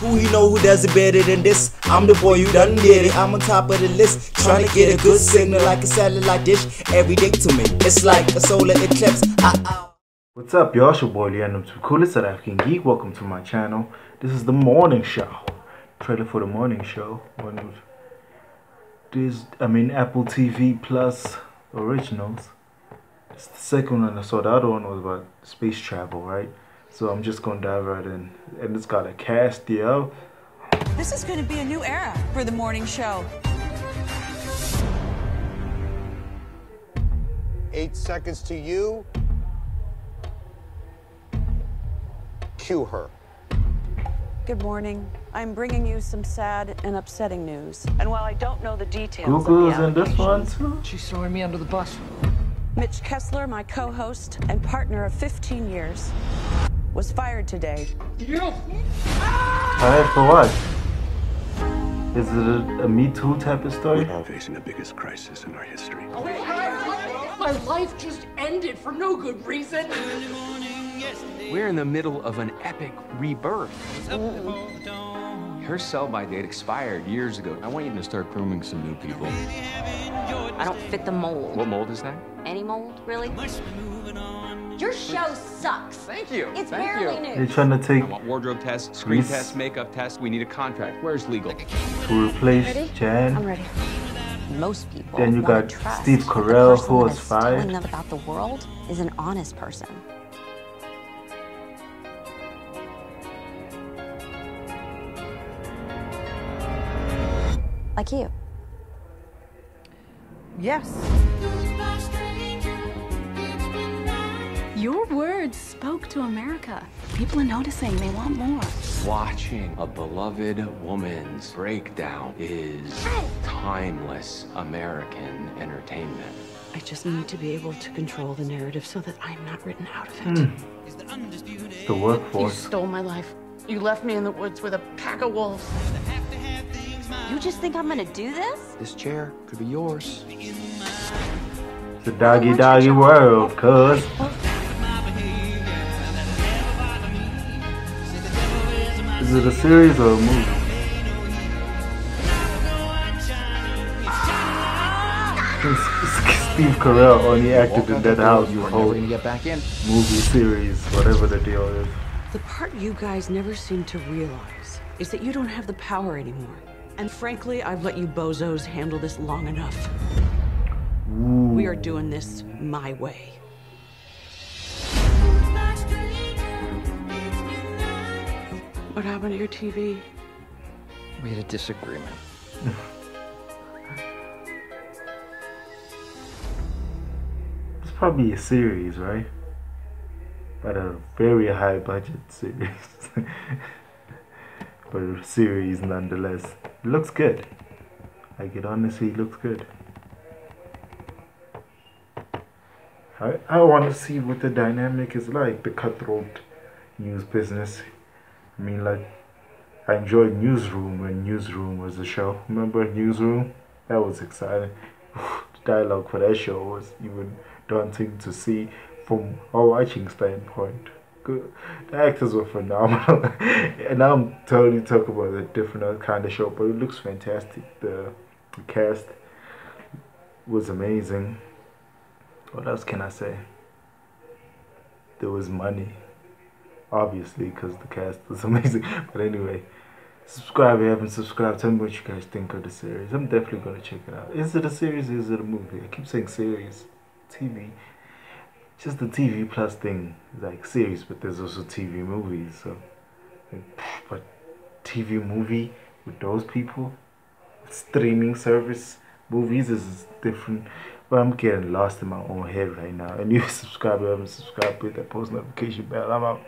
Who he know who does it better than this? I'm the boy you done get it. I'm on top of the list, trying to get a good signal like a satellite dish. Every day to me, it's like a solar eclipse. Ah, ah. What's up, y'all? It's your boy Luyanda to coolest South African geek. Welcome to my channel. This is the morning show. Trailer for the morning show. Of this, I mean, Apple TV Plus originals. It's the second one I saw. The other one was about space travel, right? So I'm just gonna dive right in, and it's got a cast, yo. This is going to be a new era for the morning show. Eight seconds to you. Cue her. Good morning. I'm bringing you some sad and upsetting news. And while I don't know the details Gugu's of in this one too. She's throwing me under the bus. Mitch Kessler, my co-host and partner of 15 years, was fired today. Fired for what? Is it a, a Me Too type of story? We're facing the biggest crisis in our history. My life just ended for no good reason. We're in the middle of an epic rebirth. Her sell by date expired years ago. I want you to start grooming some new people. I don't fit the mold. What mold is that? Any mold, really? Your show sucks. Thank you. It's Thank barely you. They're new. trying to take I want wardrobe tests, screen Yes. tests, makeup tests. We need a contract. Where's legal? to replace Ready? Jan. I'm ready. Most people Then you got trust Steve that Carell, person who was is fired. Telling them about the world is an honest person. Like you. Yes. Your words spoke to America. People are noticing. They want more. Watching a beloved woman's breakdown is timeless American entertainment. I just need to be able to control the narrative so that I'm not written out of it. Hmm. the workforce. You stole my life. You left me in the woods with a pack of wolves. You just think I'm gonna do this? This chair could be yours. It's a doggy doggy world, cuz. Is it a series or a movie? Steve Carell only acted in that house You the whole gonna get back in. movie series, whatever the deal is. The part you guys never seem to realize is that you don't have the power anymore. And frankly, I've let you bozos handle this long enough. We are doing this my way. What happened to your TV? We had a disagreement. It's probably a series, right? But a very high budget series. but a series nonetheless. Looks good. Like it honestly looks good. I, I want to see what the dynamic is like, the cutthroat news business. I mean, like, I enjoyed Newsroom when Newsroom was a show. Remember Newsroom? That was exciting. the dialogue for that show was even daunting to see from a watching standpoint. Good. The actors were phenomenal. and I'm totally talking about a different kind of show, but it looks fantastic. The, the cast was amazing. What else can I say? There was money, obviously, because the cast was amazing. But anyway, subscribe if you haven't subscribed. Tell me what you guys think of the series. I'm definitely gonna check it out. Is it a series? Is it a movie? I keep saying series, TV. Just the TV plus thing, like series, but there's also TV movies. So, but TV movie with those people, streaming service movies is different. But I'm getting lost in my own head right now. And you subscribe you haven't subscribed, hit that post notification bell. I'm out.